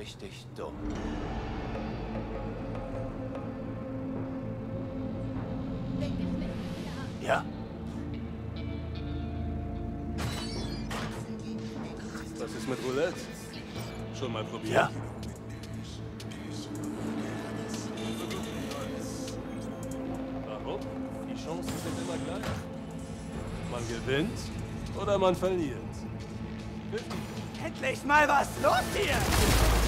richtig dumm. Ja. Was ist mit Roulette? Schon mal probiert? Ja. Warum? Die Chancen sind immer gleich. Man gewinnt oder man verliert. Endlich mal was los hier!